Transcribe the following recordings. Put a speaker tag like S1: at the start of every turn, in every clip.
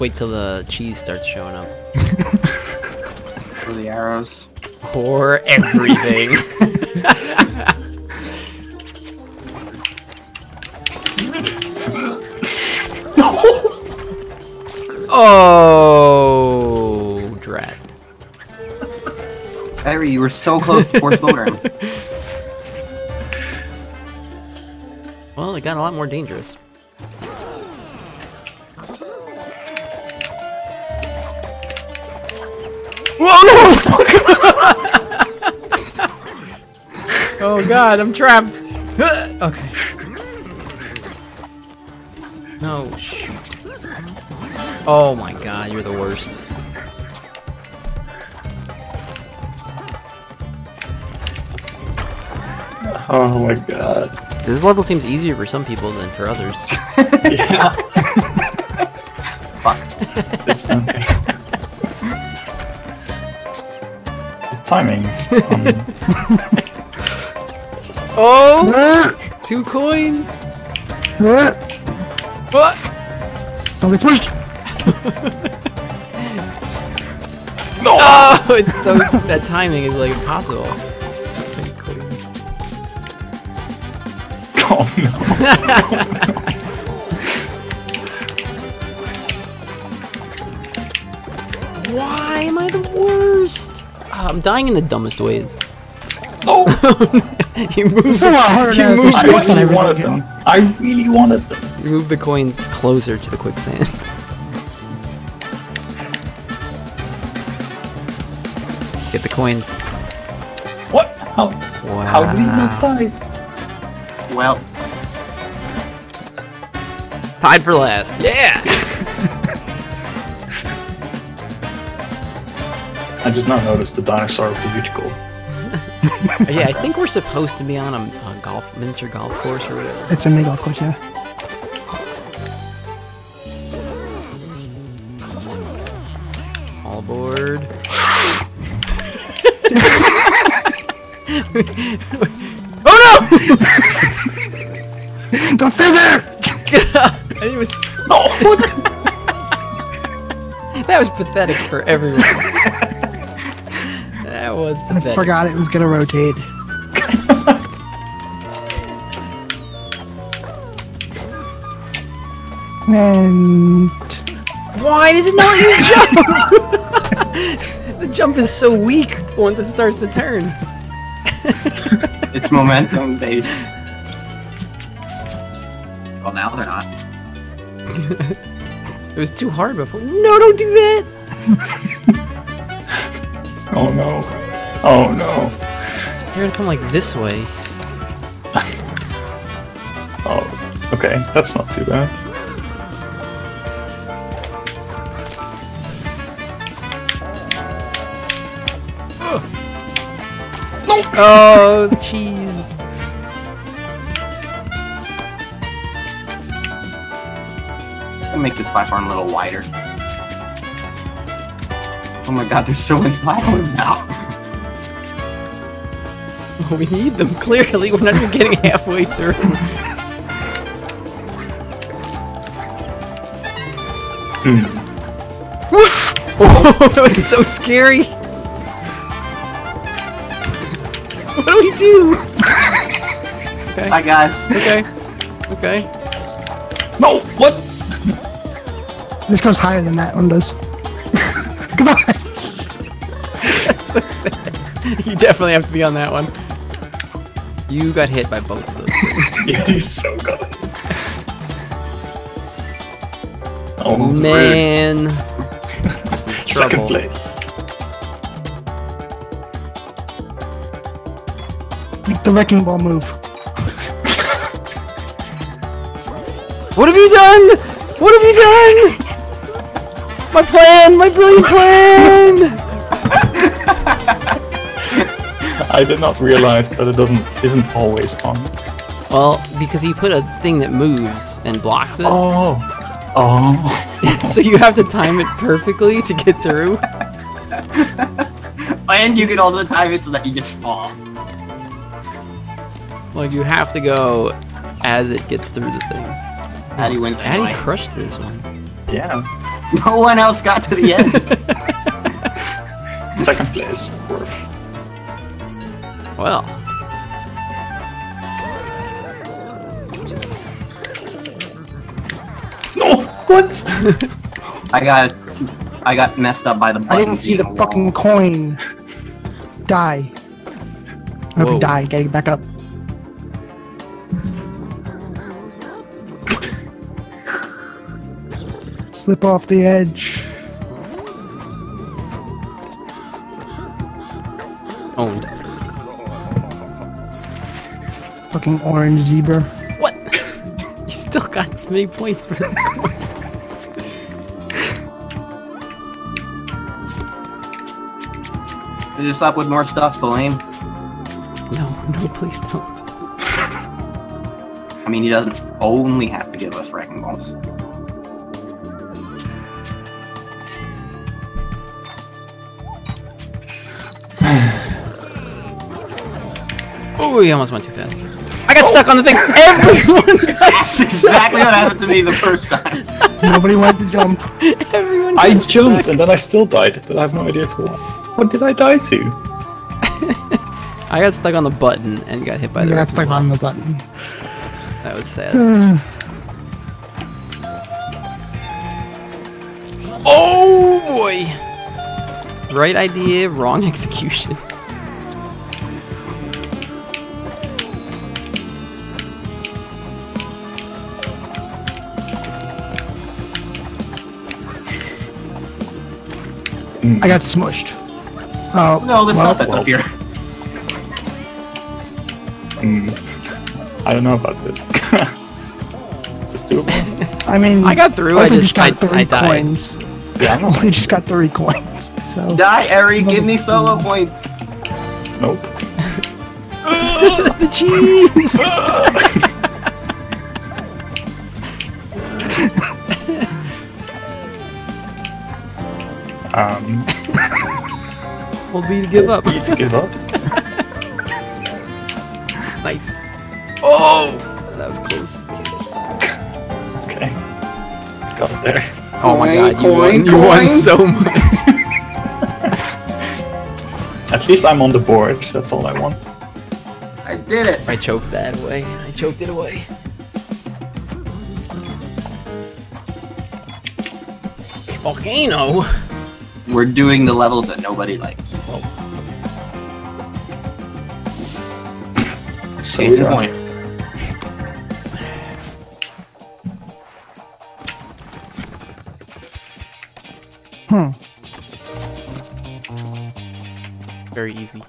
S1: Wait till the cheese starts showing up.
S2: For the arrows.
S1: For everything. oh, drat.
S2: Harry, you were so close to force motoring.
S1: Well, it got a lot more dangerous. Whoa, no! oh god, I'm trapped. okay. No, shoot. Oh my god, you're the worst.
S3: Oh my god.
S1: This level seems easier for some people than for others.
S3: Yeah.
S2: Fuck.
S3: It's tempting. Timing. Um,
S1: Oh! Two coins! What?
S4: Don't get smushed. no!
S1: Oh, it's so that timing is like impossible. So many coins.
S3: oh no.
S1: Why am I the worst? Ah, I'm dying in the dumbest ways.
S3: Oh!
S1: you move
S4: It's a lot harder
S1: you
S4: now
S1: move,
S4: to
S3: I
S4: do tricks on
S3: really wanted them. I really wanted them.
S1: you move the coins closer to the quicksand. Get the coins.
S3: What? How?
S1: Wow.
S3: How did he not die?
S2: Well,
S1: Tied for last. Yeah!
S3: I just not noticed the dinosaur with the huge goal.
S1: yeah, I think we're supposed to be on a, a golf miniature golf course or whatever.
S4: It's a mini golf course, yeah.
S1: All aboard. oh no!
S4: Don't stand there!
S1: it was
S3: No!
S1: that was pathetic for everyone. That was
S4: I forgot it was gonna rotate. and
S1: Why does it not let you jump? the jump is so weak once it starts to turn.
S2: it's momentum based. Well, now they're not.
S1: It was too hard before. No, don't do that.
S3: Oh no. Oh no.
S1: You're gonna come like this way.
S3: Oh, okay. That's not too bad.
S1: Oh, jeez.
S2: I'll make this platform a little wider. Oh my god, there's so many platforms now.
S1: We need them clearly. We're not even getting halfway through. Hmm. oh, that was so scary. What do we do? Okay.
S2: Hi guys.
S1: Okay. Okay.
S3: No! What?
S4: this goes higher than that one does. Goodbye.
S1: That's so sad. You definitely have to be on that one. You got hit by both of those things.
S3: Yeah, he's so good. Oh
S1: Man. This is
S3: Second place.
S4: Make the wrecking ball move.
S1: What have you done? What have you done? My plan, my brilliant plan.
S3: I did not realize that it doesn't isn't always on.
S1: Well, because you put a thing that moves and blocks it,
S3: Oh. Oh.
S1: so you have to time it perfectly to get through.
S2: And you can also time it so that you just fall.
S1: Like you have to go as it gets through the thing.
S2: Addy wins
S1: Addy
S2: anyway.
S1: crushed this one.
S3: Yeah.
S2: No one else got to the end.
S3: Second place. Worf.
S1: Well,
S3: No! What?
S2: I got I got messed up by the button.
S4: I didn't see the
S2: being
S4: fucking coin. Die. I hope
S1: Whoa.
S4: you die. Gotta get back up. Slip off the edge. Fucking orange zebra.
S1: What? You still got as many points for that.
S2: Finish us up with more stuff, Blaine.
S1: No, no, please don't.
S2: I mean, he doesn't only have to give us wrecking balls.
S1: Oh, he almost went too fast. I got stuck on the thing. Everyone got
S2: That's exactly what happened to me the first time.
S4: Nobody wanted to jump.
S1: Everyone
S3: I jumped
S1: stuck.
S3: and then I still died, but I have no idea to what. What did I die to?
S1: I got stuck on the button and got hit by the.
S4: Yeah, that's like
S1: wrecking
S4: on the button.
S1: That was sad. oh boy! Right idea, wrong execution.
S4: I got smushed. Oh,
S2: No, there's
S4: well,
S2: stuff that's up here.
S3: Hmm. I don't know about this. Is this doable?
S4: I mean,
S1: I got through, I
S4: Arthur
S1: just-
S4: got
S1: I-
S4: three
S1: I died.
S4: coins.
S3: Yeah, I.
S4: Only just got three coins. So
S2: Die, Eri, give me solo points.
S3: Nope.
S1: the cheese!
S3: Um,
S1: Told me to give up.
S3: need to give up.
S1: Nice. Oh! That was close.
S3: Okay. Got it there.
S1: Oh my
S2: Coin,
S1: god, you won,
S2: coin,
S1: you won so much.
S3: At least I'm on the board. That's all I want.
S2: I did it.
S1: I choked that away. I choked it away. Volcano?
S2: We're doing the levels that nobody likes.
S3: So
S2: Case in point.
S4: hmm.
S1: Very easy.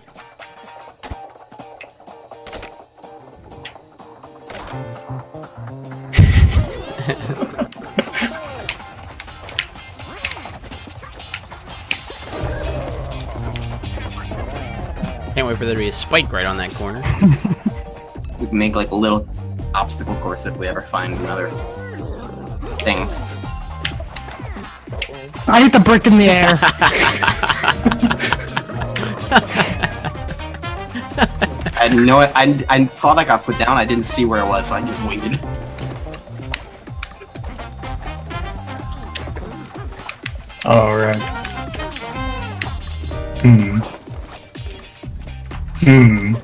S1: Wait for there to be a spike right on that corner.
S2: We can make like a little obstacle course if we ever find another thing.
S4: I hit the brick in the air.
S2: I know it. I, I saw that got put down. I didn't see where it was, so I just waited.
S3: Hmm.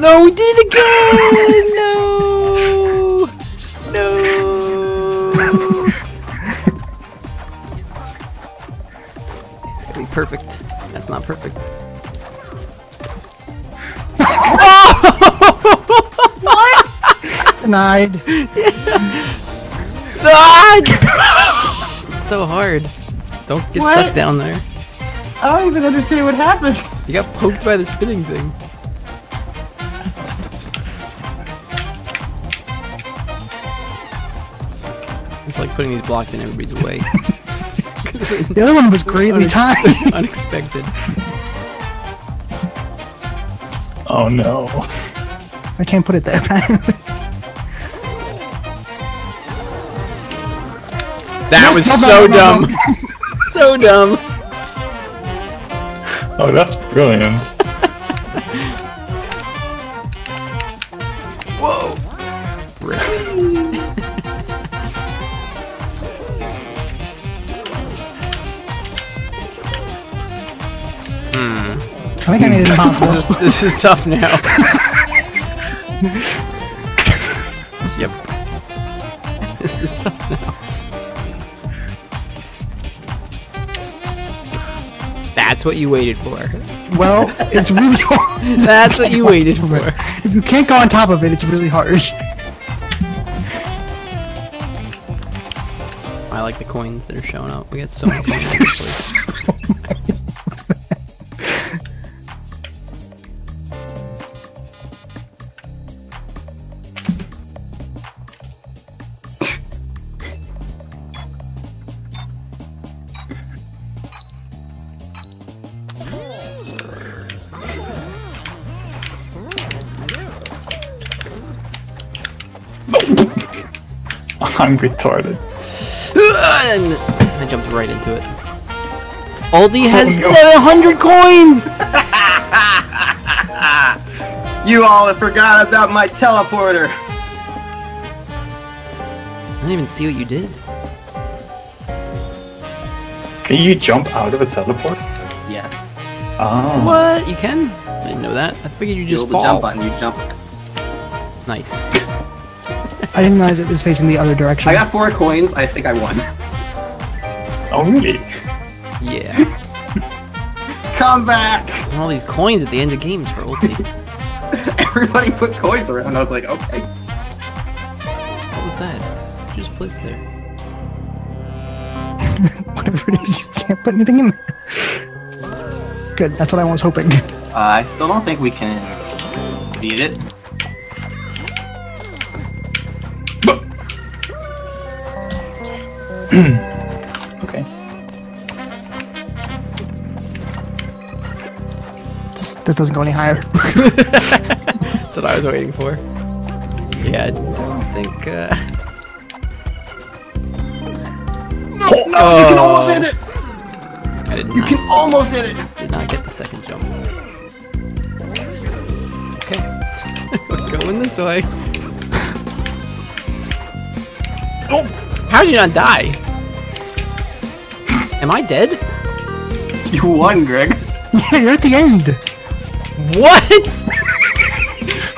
S1: No, we did it again! no! No! it's gonna be perfect. That's not perfect.
S4: Denied.
S1: Ah, it's, it's so hard. Don't get
S2: What?
S1: stuck down there.
S2: I don't even understand what happened.
S1: You got poked by the spinning thing. It's like putting these blocks in everybody's way.
S4: The other one was greatly timed.
S1: Unexpected.
S3: Oh no.
S4: I can't put it there.
S1: That was so
S4: no, no,
S1: dumb. so dumb.
S3: Oh, that's brilliant.
S1: Whoa! hmm.
S4: I think I made it impossible.
S1: This is, this is tough now. yep. This is tough now. That's what you waited for.
S4: well, it's really hard.
S1: That's what you waited for.
S4: If you can't go on top of it, it's really hard.
S1: I like the coins that are showing up. We got so many coins.
S3: I'm retarded.
S1: I jumped right into it. Aldi oh, has
S3: no.
S1: 700 coins!
S2: You all have forgot about my teleporter.
S1: I didn't even see what you did.
S3: Can you jump out of a teleport?
S2: Yes.
S3: Oh.
S1: What? You can? I didn't know that. I figured you
S2: You
S1: just
S2: hold the jump
S1: fall.
S2: button, you jump.
S1: Nice.
S4: I didn't realize it was facing the other direction.
S2: I got four coins. I think I won.
S3: Oh, really?
S1: Yeah.
S2: Come back!
S1: And all these coins at the end of games for Ulti.
S2: Everybody put coins around. I was like, okay.
S1: What was that? Just placed there.
S4: Whatever it is, you can't put anything in there. Good, that's what I was hoping.
S2: Uh, I still don't think we can beat it.
S3: Okay.
S4: This, this doesn't go any higher.
S1: That's what I was waiting for. Yeah, I don't think, uh...
S2: No, no, you can almost hit it.
S1: I did
S2: You
S1: not,
S2: can almost hit it.
S1: did not get the second jump. Okay. We're going this way.
S3: Oh!
S1: How did you not die? Am I dead?
S2: You won, Greg.
S4: yeah, you're at the end.
S1: What?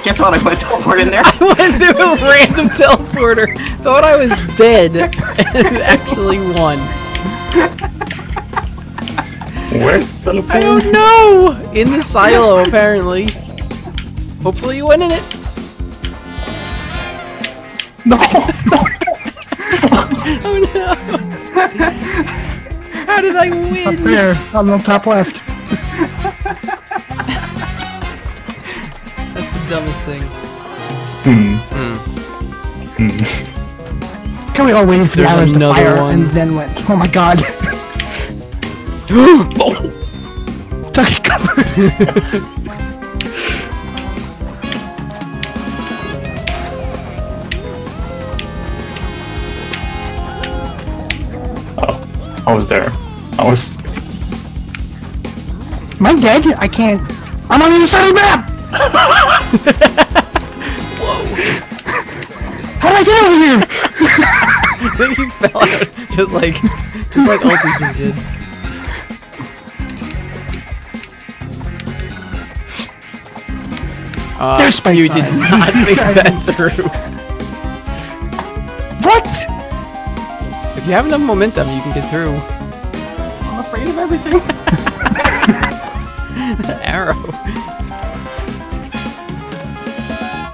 S2: Guess what? I put a teleport in there.
S1: I went through a random teleporter, thought I was dead, and actually won.
S3: Where's the teleport?
S1: I don't know! In the silo, apparently. Hopefully you went in it.
S3: No!
S1: Did I
S4: Up there, on the top left.
S1: That's the dumbest thing.
S3: Hmm.
S1: Hmm.
S3: Hmm.
S4: Can we all waited for the
S1: There's
S4: islands to fire
S1: one.
S4: and then went, oh my god.
S3: Oh!
S4: Tuck it cover.
S3: Oh, I was there. Was.
S4: Am I dead? I can't. I'm on the other side of the map! How did I get over here?
S1: Think you fell out, just like, just like Ulti just did. Uh,
S4: There's spike
S1: you did
S4: time.
S1: not make that through.
S4: What?
S1: If you have enough momentum, you can get through.
S2: I'm afraid of everything.
S1: Arrow.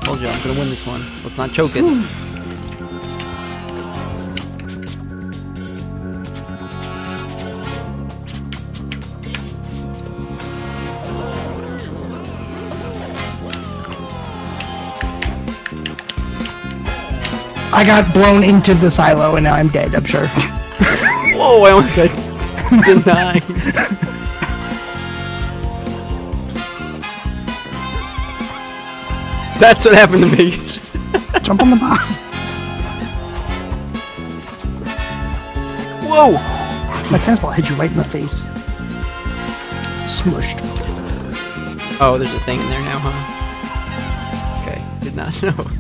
S1: Told you I'm gonna win this one. Let's not choke it.
S4: I got blown into the silo and now I'm dead, I'm sure.
S1: Whoa! I almost got denied. That's what happened to me.
S4: Jump on the box.
S1: Whoa!
S4: My tennis ball hit you right in the face. Smushed.
S1: Oh, there's a thing in there now, huh? Okay. did not know.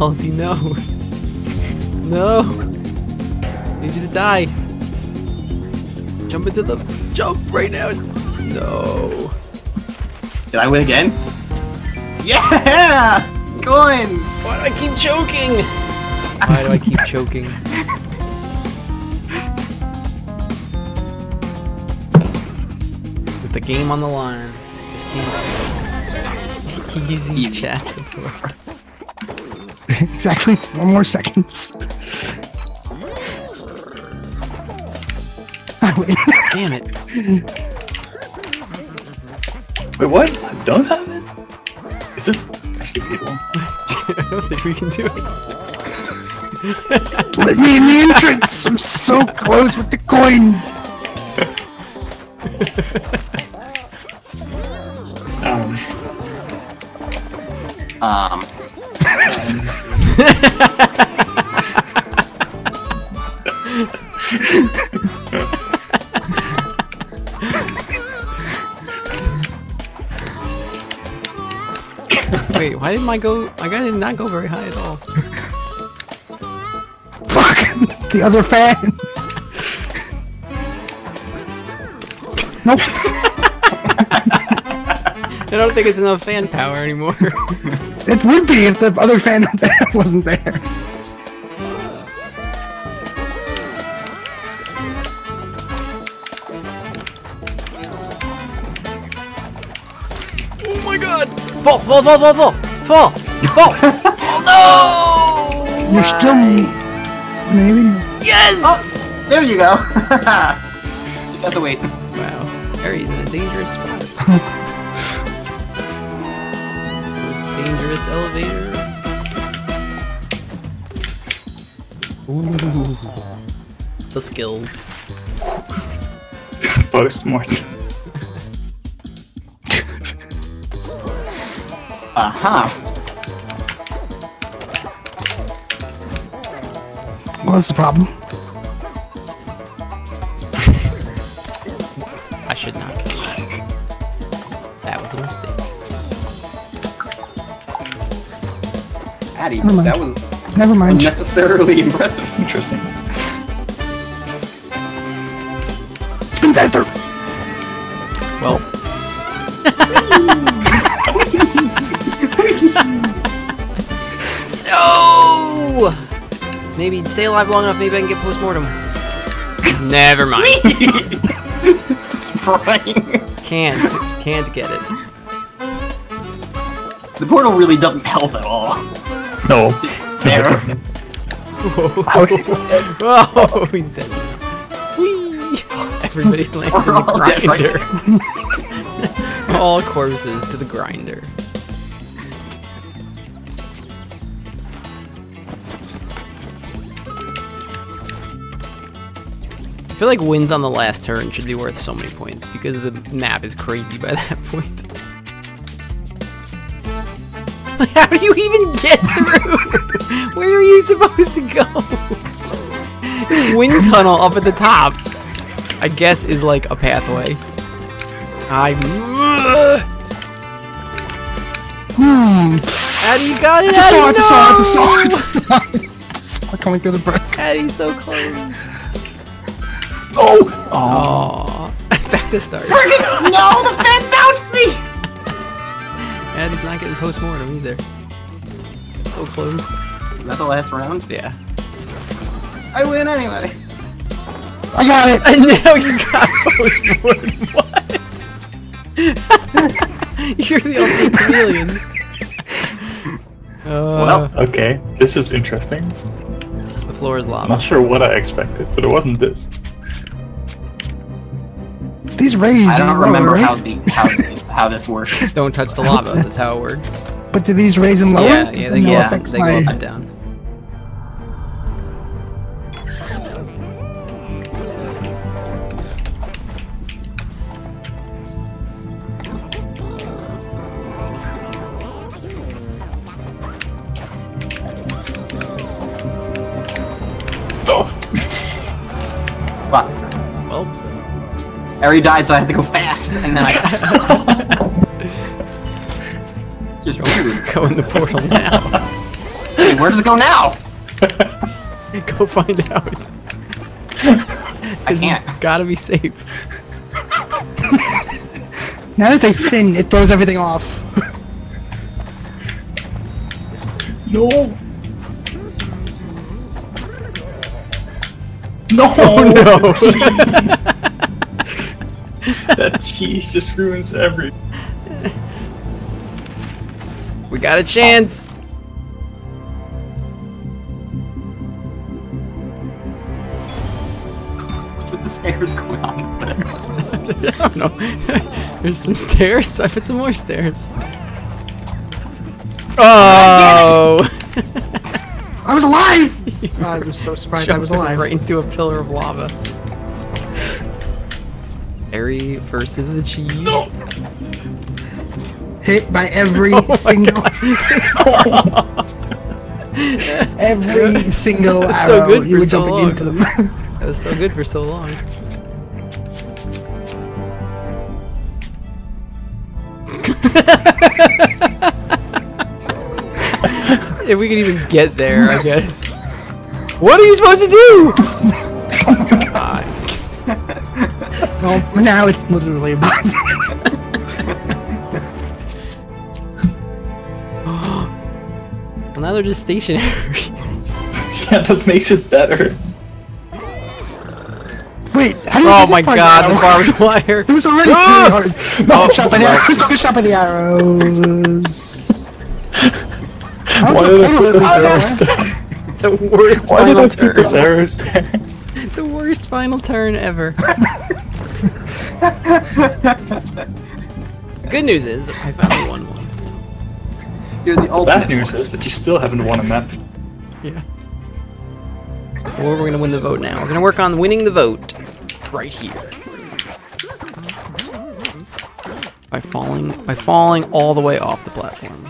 S1: No, no. No. Need you to die. Jump into the jump right now. No.
S2: Did I win again? Yeah! Going!
S1: Why do I keep choking? Why do I keep choking? With the game on the line. Just keep easy,
S2: Easy.
S1: chat support.
S4: exactly four more seconds. I win.
S1: Damn it.
S3: Wait, what? I don't have it? Is this actually people?
S1: I don't think we can do it.
S4: Let me in the entrance. I'm so close with the coin.
S3: Um,
S2: Um,
S1: Wait, why did my go? My guy did not go very high at all.
S4: Fuck the other fan. Nope.
S1: I don't think it's enough fan power anymore.
S4: It would be if the other fan wasn't there.
S1: oh my god! Fall! Fall! Fall! Fall! Fall! Fall! Fall! fall! No!
S4: You're still maybe.
S1: Yes!
S2: Oh, there you go! Just have to wait.
S1: Wow, Harry's in a dangerous spot. dangerous elevator. Ooh. The skills.
S3: post mortem.
S2: Aha!
S4: Well, that's the problem.
S2: Addy,
S4: Never mind.
S2: that was
S4: Never mind.
S2: unnecessarily impressive.
S3: Interesting.
S4: Spin faster.
S1: Well. no! Maybe stay alive long enough, maybe I can get postmortem. Never mind.
S2: Spraying.
S1: Can't. Can't get it.
S2: The portal really doesn't help at all.
S3: No.
S2: There.
S3: No.
S4: How is he?
S1: Oh, he's dead. Whee! Everybody lands in
S2: We're all
S1: the
S2: right
S1: grinder. all corpses to the grinder. I feel like wins on the last turn should be worth so many points because the map is crazy by that point. How do you even get through? Where are you supposed to go? Wind tunnel up at the top, I guess, is like a pathway. I.
S4: Hmm.
S1: You got it.
S4: It's a saw. It's a saw. It's a saw. It's a saw. Saw coming through the brick.
S1: Addy's so close.
S3: Oh! Oh.
S1: Back to start.
S2: no, the fan bounced me!
S1: Addy's not getting post-mortem either. So close.
S2: Is that the last round?
S1: Yeah.
S2: I win anyway.
S4: I got it.
S1: And now you got post-mortem. What? You're the ultimate chameleon. Uh,
S2: Well.
S3: Okay, this is interesting.
S1: the floor is
S3: I'm
S1: lava.
S3: not sure what I expected, but it wasn't this.
S4: These rays.
S2: I don't
S4: are low,
S2: remember
S4: right?
S2: how the how, this- how this works.
S1: Don't touch the lava. That's how it works.
S4: But do these raise and lower?
S1: Yeah, yeah, they, go,
S2: yeah,
S4: affects
S1: they go
S4: my-
S1: up and down.
S3: Oh!
S2: But
S1: Well,
S2: Eri died, so I had to go fast, and then I.
S1: go in the portal now.
S2: Hey, where does it go now?
S1: go find out.
S2: I
S1: This has
S2: can't.
S1: gotta be safe.
S4: Now that they spin, it throws everything off.
S3: No. No.
S1: Oh no!
S3: that cheese just ruins every.
S1: We got a chance.
S2: What's the stairs going on? with it?
S1: I don't know. There's some stairs, so I put some more stairs. Oh!
S4: I was alive! I was so surprised I was alive.
S1: right into a pillar of lava. Harry versus the cheese.
S4: Hit by every
S1: Oh
S4: single every single arrow
S1: so good
S4: you
S1: for
S4: were
S1: so
S4: jumping
S1: long.
S4: into them.
S1: That was so good for so long. if we could even get there, I guess. What are you supposed to do? God.
S4: well, now it's literally impossible.
S1: Well, now they're just stationary.
S3: Yeah, that makes it better.
S4: Wait, how do you
S1: oh
S4: do this
S1: my god, the barbed wire.
S4: It was already
S1: Ah!
S4: pretty hard. No,
S1: Oh,
S4: shot by the
S1: well.
S4: arrows. Don't shot by the arrows.
S3: Why
S4: did
S3: did
S4: the
S3: I
S4: portal
S3: put this
S4: at
S3: arrow
S4: least
S3: there?
S1: The worst
S3: Why did
S1: final
S3: I put
S1: turn.
S3: this arrows there?
S1: The worst final turn ever. Good news is, I finally won one.
S2: You're the ultimate.
S3: Bad news is that you still haven't won a map.
S1: Yeah. Or we're gonna win the vote now. We're gonna work on winning the vote right here. By falling by falling all the way off the platform.